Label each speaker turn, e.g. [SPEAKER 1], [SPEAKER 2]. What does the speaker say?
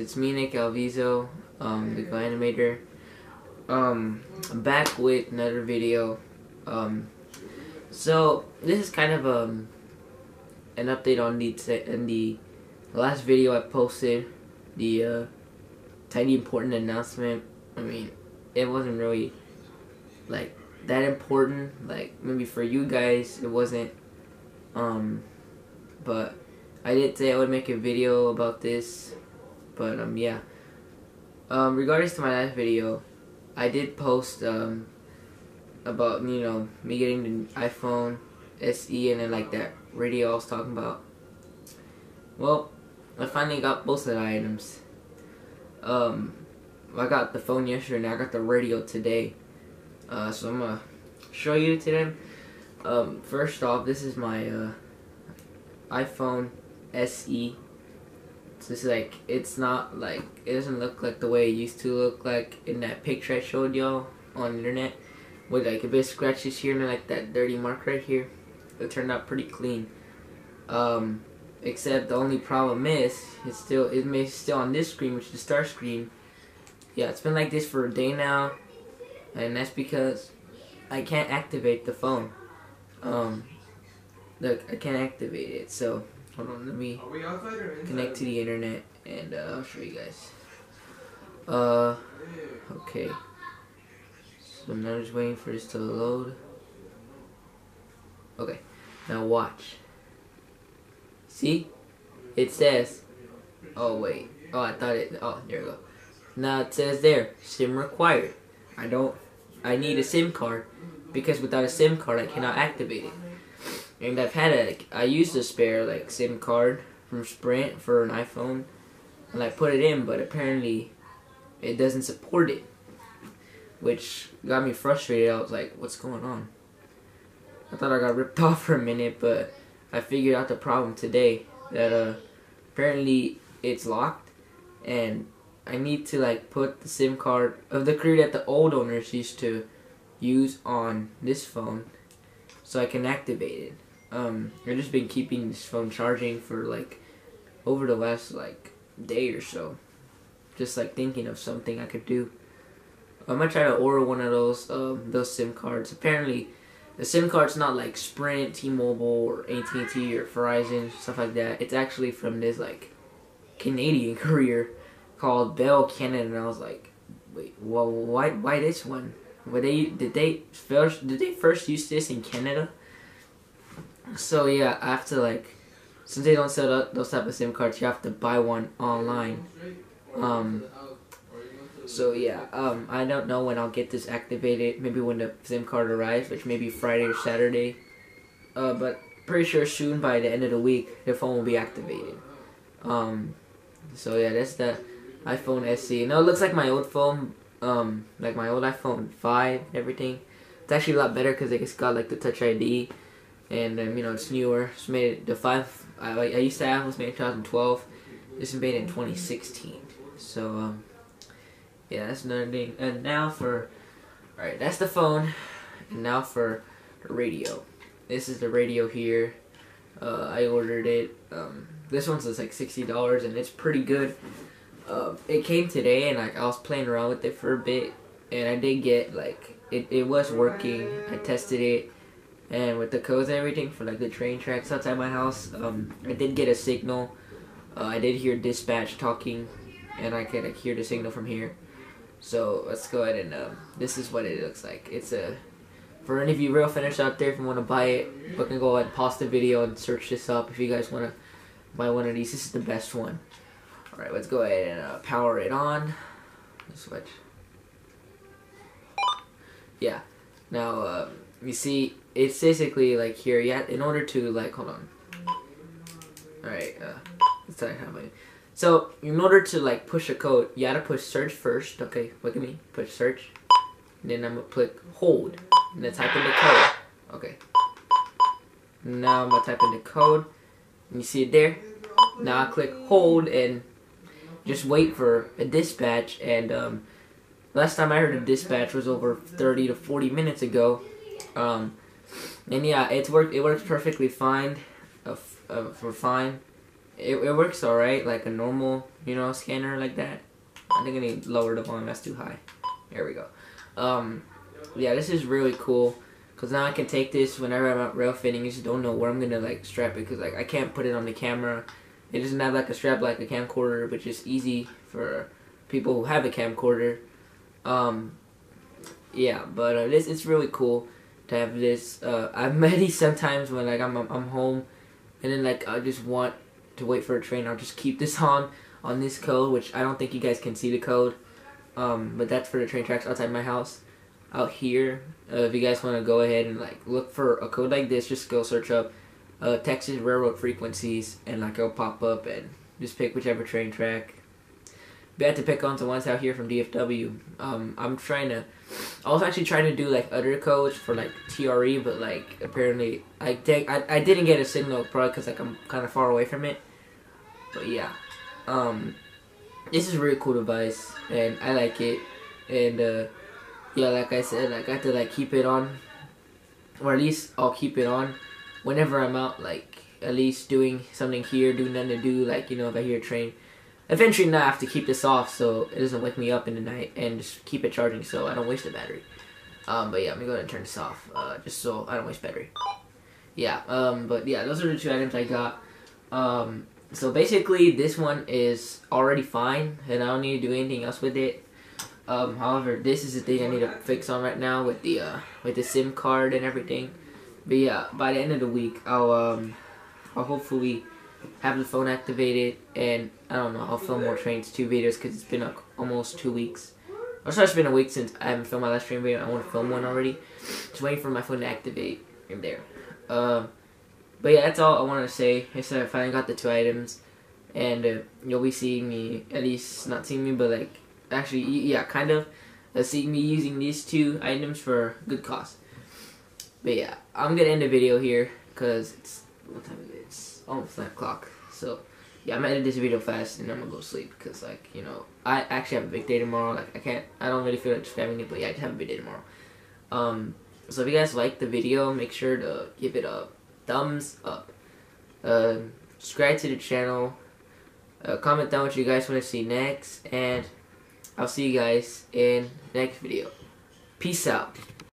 [SPEAKER 1] it's me, Nick Alvizo, um, the Go Animator. Um, back with another video. Um, so this is kind of um an update on the in the last video I posted, the uh, tiny important announcement. I mean, it wasn't really like that important. Like maybe for you guys, it wasn't. Um, but I did say I would make a video about this, but um yeah. Um, regardless to my last video, I did post um about you know me getting the iPhone SE and then like that radio I was talking about. Well, I finally got both of the items. Um, I got the phone yesterday and I got the radio today. Uh, so I'm gonna show you today. Um, first off, this is my uh, iPhone SE. It's like it's not like it doesn't look like the way it used to look like in that picture I showed y'all on the internet with like a bit of scratches here and like that dirty mark right here. It turned out pretty clean. Um, except the only problem is it's still it may still on this screen, which is the star screen. Yeah, it's been like this for a day now, and that's because I can't activate the phone. Um, look, I can't activate it. So hold on, let me connect to the internet, and uh, I'll show you guys. Uh, okay. So now I'm just waiting for this to load. Okay, now watch. See? It says, oh wait, oh I thought it, oh there we go. Now it says there, SIM required. I don't, I need a SIM card because without a SIM card I cannot activate it. And I've had a, I used a spare like SIM card from Sprint for an iPhone and I put it in but apparently it doesn't support it. Which got me frustrated. I was like, what's going on? I thought I got ripped off for a minute, but I figured out the problem today. That uh, apparently it's locked, and I need to like put the SIM card of the crew that the old owners used to use on this phone, so I can activate it. Um, I've just been keeping this phone charging for like over the last like day or so, just like thinking of something I could do. I'm gonna try to order one of those um, those SIM cards. Apparently the SIM card's not like Sprint, T-Mobile, or AT&T or Verizon, stuff like that. It's actually from this like Canadian courier called Bell Canada, and I was like, wait, well, why, why this one? Were they did they first did they first use this in Canada? So yeah, I have to like, since they don't sell those type of SIM cards, you have to buy one online. Um, so yeah, um, I don't know when I'll get this activated. Maybe when the SIM card arrives, which may be Friday or Saturday. Uh, but pretty sure soon by the end of the week, the phone will be activated. Um, so yeah, that's the iPhone SE. Now it looks like my old phone, um, like my old iPhone 5 and everything. It's actually a lot better because it's got like the Touch ID, and um, you know it's newer. It's made the five I, I used to have was made in 2012. This is made in 2016. So um yeah, that's another thing. And now for, alright, that's the phone. And now for the radio. This is the radio here. Uh, I ordered it. Um, this one's like $60 and it's pretty good. Uh, it came today and like I was playing around with it for a bit. And I did get like, it, it was working. I tested it. And with the codes and everything for like the train tracks outside my house, um, I did get a signal. Uh, I did hear dispatch talking and I could like, hear the signal from here. So let's go ahead and um, this is what it looks like. It's a for any of you real finished out there, if you want to buy it, you can go ahead and pause the video and search this up. If you guys want to buy one of these, this is the best one. All right, let's go ahead and uh, power it on. Switch. Yeah. Now uh, you see, it's basically like here. Yeah. In order to like, hold on. All right. Uh, try how. So in order to like push a code, you gotta push search first. Okay, look at me. Push search. Then I'm gonna click hold. And then type in the code. Okay. Now I'm gonna type in the code. You see it there? Now I click hold and just wait for a dispatch. And um, last time I heard a dispatch was over 30 to 40 minutes ago. Um, and yeah, it's worked. It works perfectly fine. Uh, uh, for fine it, it works alright, like a normal, you know, scanner like that. I think I need to lower the volume, that's too high. There we go. Um, yeah, this is really cool. Cause now I can take this whenever I'm out railfanning. You just don't know where I'm gonna like strap it. Cause like I can't put it on the camera. It doesn't have like a strap like a camcorder, which is easy for people who have a camcorder. Um, yeah, but uh, this it's really cool to have this. Uh, I've met these sometimes when like I'm I'm home, and then like I just want to wait for a train. I'll just keep this on on this code, which I don't think you guys can see the code. Um, but that's for the train tracks outside my house. Out here, uh, if you guys want to go ahead and like look for a code like this, just go search up uh, Texas Railroad frequencies, and like it'll pop up, and just pick whichever train track. Had to pick on the ones out here from DFW. Um, I'm trying to. I was actually trying to do like other codes for like TRE, but like apparently I take I, I didn't get a signal probably because like I'm kind of far away from it. But yeah, um, this is a really cool device and I like it. And uh, yeah, like I said, I got to like keep it on, or at least I'll keep it on whenever I'm out. Like at least doing something here, doing nothing to do. Like you know, if I hear a train. Eventually, now I have to keep this off so it doesn't wake me up in the night, and just keep it charging so I don't waste the battery. Um, but yeah, I'm gonna go ahead and turn this off, uh, just so I don't waste battery. Yeah, um, but yeah, those are the two items I got. Um, so basically, this one is already fine, and I don't need to do anything else with it. Um, however, this is the thing I need to fix on right now with the uh, with the SIM card and everything. But yeah, by the end of the week, I'll um, I'll hopefully have the phone activated, and I don't know, I'll film more trains two videos because it's been like almost two weeks. Or sorry, it's been a week since I haven't filmed my last train video. I want to film one already. Just waiting for my phone to activate in there. Um, but yeah, that's all I wanted to say. I said I finally got the two items, and uh, you'll be seeing me at least not seeing me, but like actually, yeah, kind of uh, seeing me using these two items for good cause. But yeah, I'm gonna end the video here because it's what time is it? It's almost nine o'clock. So yeah, I'm gonna edit this video fast and I'm gonna go sleep because like you know I actually have a big day tomorrow. Like I can't, I don't really feel like just it, but yeah, I have a big day tomorrow. Um, so if you guys like the video, make sure to give it a thumbs up. Uh, subscribe to the channel. Uh, comment down what you guys want to see next, and I'll see you guys in next video. Peace out.